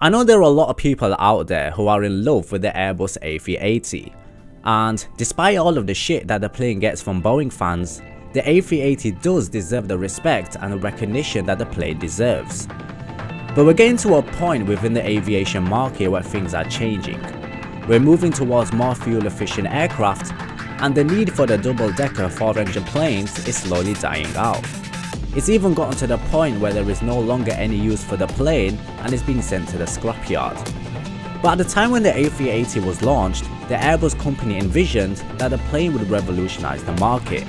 I know there are a lot of people out there who are in love with the Airbus A380 and despite all of the shit that the plane gets from Boeing fans, the A380 does deserve the respect and recognition that the plane deserves. But we're getting to a point within the aviation market where things are changing. We're moving towards more fuel efficient aircraft and the need for the double decker 4 engine planes is slowly dying out. It's even gotten to the point where there is no longer any use for the plane and is being sent to the scrapyard. But at the time when the A380 was launched, the Airbus company envisioned that the plane would revolutionize the market.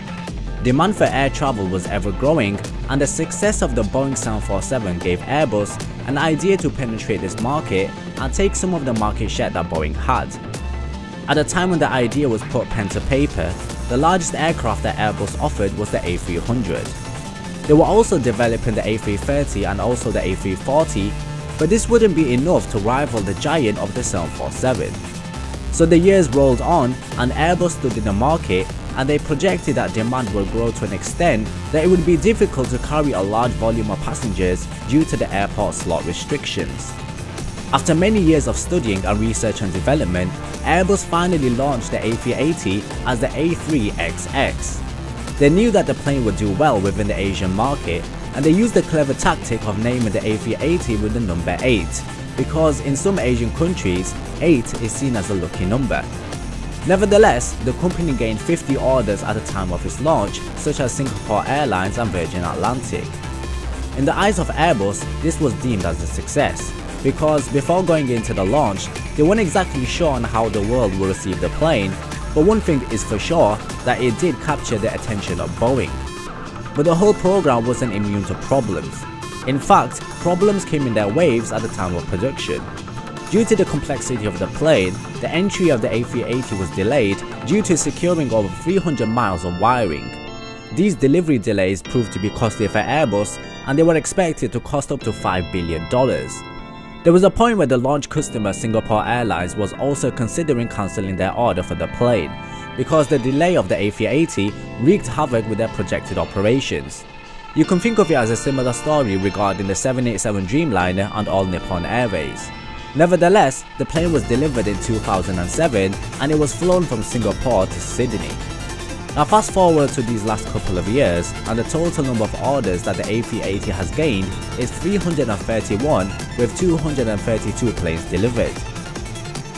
Demand for air travel was ever growing and the success of the Boeing 747 gave Airbus an idea to penetrate this market and take some of the market share that Boeing had. At the time when the idea was put pen to paper, the largest aircraft that Airbus offered was the A300. They were also developing the A330 and also the A340, but this wouldn't be enough to rival the giant of the 747. So the years rolled on and Airbus stood in the market and they projected that demand would grow to an extent that it would be difficult to carry a large volume of passengers due to the airport slot restrictions. After many years of studying and research and development, Airbus finally launched the A380 as the A3XX. They knew that the plane would do well within the Asian market and they used the clever tactic of naming the A380 with the number 8 because in some Asian countries 8 is seen as a lucky number. Nevertheless, the company gained 50 orders at the time of its launch such as Singapore Airlines and Virgin Atlantic. In the eyes of Airbus, this was deemed as a success because before going into the launch, they weren't exactly sure on how the world will receive the plane but one thing is for sure that it did capture the attention of Boeing. But the whole program wasn't immune to problems. In fact, problems came in their waves at the time of production. Due to the complexity of the plane, the entry of the A380 was delayed due to securing over 300 miles of wiring. These delivery delays proved to be costly for Airbus and they were expected to cost up to $5 billion. There was a point where the launch customer Singapore Airlines was also considering cancelling their order for the plane because the delay of the A380 wreaked havoc with their projected operations. You can think of it as a similar story regarding the 787 Dreamliner and All Nippon Airways. Nevertheless, the plane was delivered in 2007 and it was flown from Singapore to Sydney. Now fast forward to these last couple of years and the total number of orders that the A380 has gained is 331 with 232 planes delivered.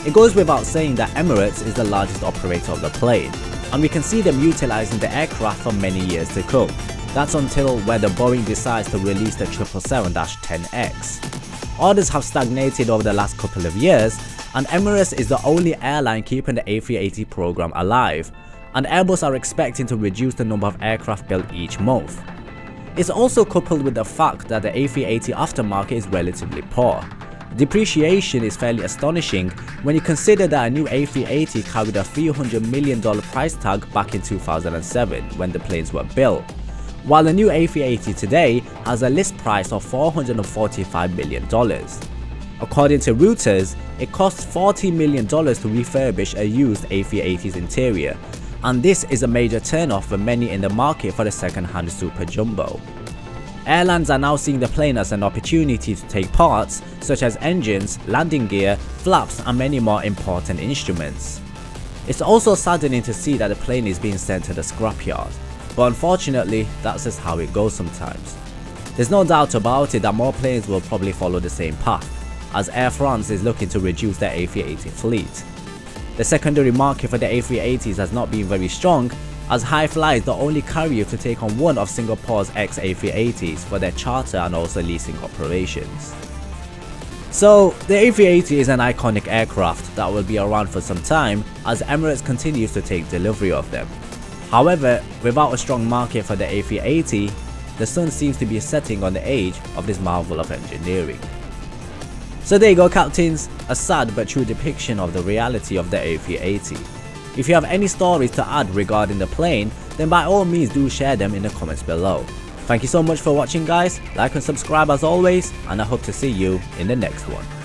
It goes without saying that Emirates is the largest operator of the plane and we can see them utilizing the aircraft for many years to come. That's until whether Boeing decides to release the 777-10X. Orders have stagnated over the last couple of years and Emirates is the only airline keeping the A380 program alive and Airbus are expecting to reduce the number of aircraft built each month. It's also coupled with the fact that the A380 aftermarket is relatively poor. Depreciation is fairly astonishing when you consider that a new A380 carried a $300 million price tag back in 2007 when the planes were built, while the new A380 today has a list price of $445 million. According to Reuters, it costs $40 million to refurbish a used A380's interior, and this is a major turnoff for many in the market for the second-hand Super Jumbo. Airlines are now seeing the plane as an opportunity to take parts such as engines, landing gear, flaps and many more important instruments. It's also saddening to see that the plane is being sent to the scrapyard, but unfortunately that's just how it goes sometimes. There's no doubt about it that more planes will probably follow the same path, as Air France is looking to reduce their A380 fleet. The secondary market for the A380s has not been very strong as HiFly is the only carrier to take on one of Singapore's ex-A380s for their charter and also leasing operations. So, the A380 is an iconic aircraft that will be around for some time as Emirates continues to take delivery of them. However, without a strong market for the A380, the sun seems to be setting on the age of this marvel of engineering. So there you go captains, a sad but true depiction of the reality of the A380. If you have any stories to add regarding the plane, then by all means do share them in the comments below. Thank you so much for watching guys, like and subscribe as always, and I hope to see you in the next one.